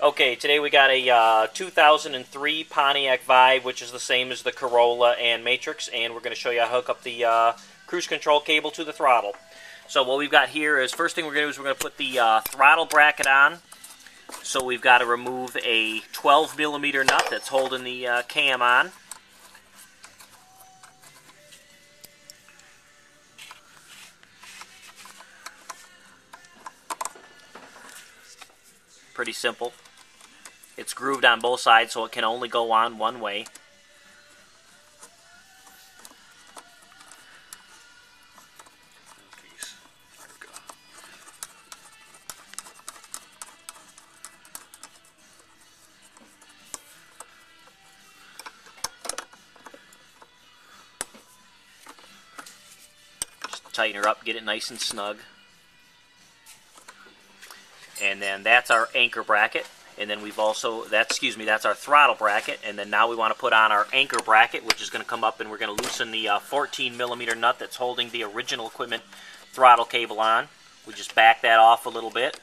Okay, today we got a uh, 2003 Pontiac Vibe, which is the same as the Corolla and Matrix, and we're going to show you how to hook up the uh, cruise control cable to the throttle. So what we've got here is, first thing we're going to do is we're going to put the uh, throttle bracket on. So we've got to remove a 12 millimeter nut that's holding the uh, cam on. Pretty simple. It's grooved on both sides so it can only go on one way. Tighten her up, get it nice and snug. And then that's our anchor bracket and then we've also that excuse me that's our throttle bracket. And then now we want to put on our anchor bracket which is going to come up and we're going to loosen the uh, 14 millimeter nut that's holding the original equipment throttle cable on. We just back that off a little bit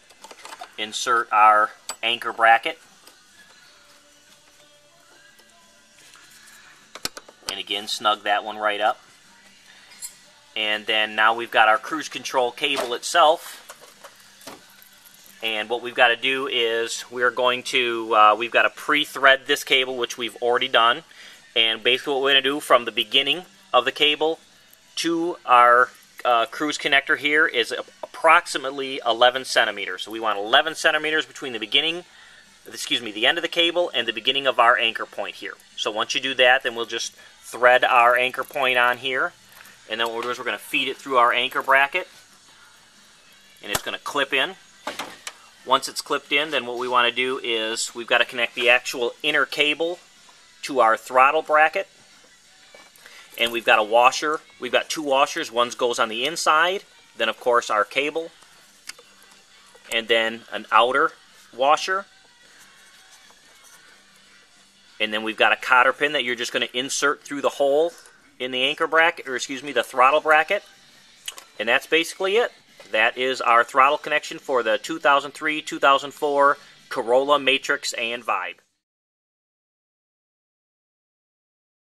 insert our anchor bracket. And again snug that one right up. And then now we've got our cruise control cable itself and what we've got to do is we're going to, uh, we've got to pre-thread this cable, which we've already done. And basically what we're going to do from the beginning of the cable to our uh, cruise connector here is approximately 11 centimeters. So we want 11 centimeters between the beginning, excuse me, the end of the cable and the beginning of our anchor point here. So once you do that, then we'll just thread our anchor point on here. And then what we'll do is we're going to feed it through our anchor bracket. And it's going to clip in. Once it's clipped in, then what we want to do is we've got to connect the actual inner cable to our throttle bracket. And we've got a washer. We've got two washers. One goes on the inside, then of course our cable, and then an outer washer. And then we've got a cotter pin that you're just going to insert through the hole in the anchor bracket, or excuse me, the throttle bracket. And that's basically it. That is our throttle connection for the 2003-2004 Corolla Matrix and Vibe.